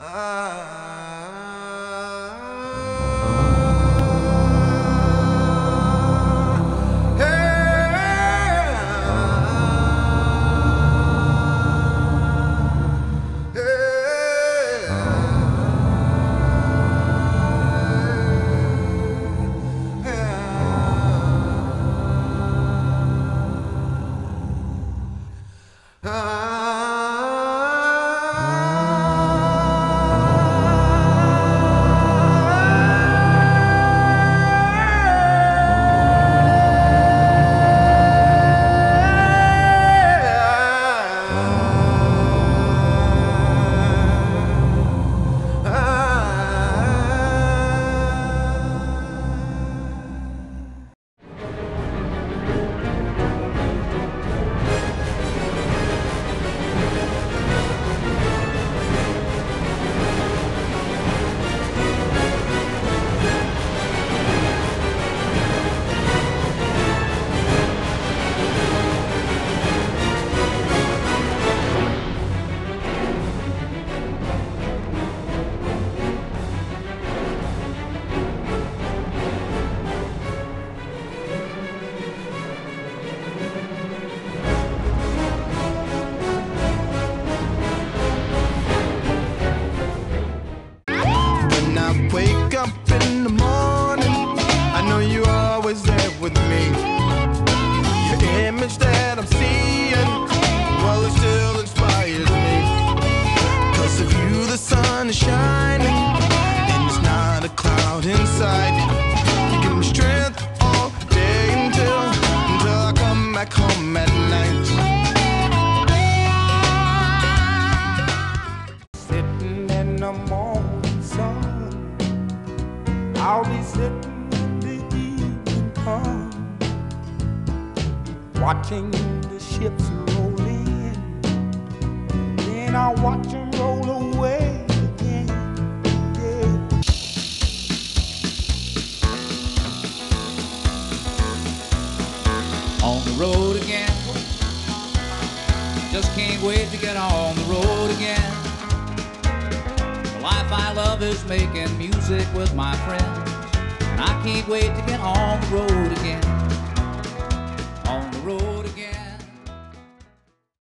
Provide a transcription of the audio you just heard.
When with me. Your image that I'm seeing, well, it still inspires me. Cause of you, the sun is shining, and there's not a cloud inside. You give me strength all day until, until I come back home at night. In I'll be sitting when the evening comes, watching the ships roll in. Then I'll watch them roll away again. On the road again. Just can't wait to get on the road again. The life I love is making music with my friends. And I can't wait to get on the road again.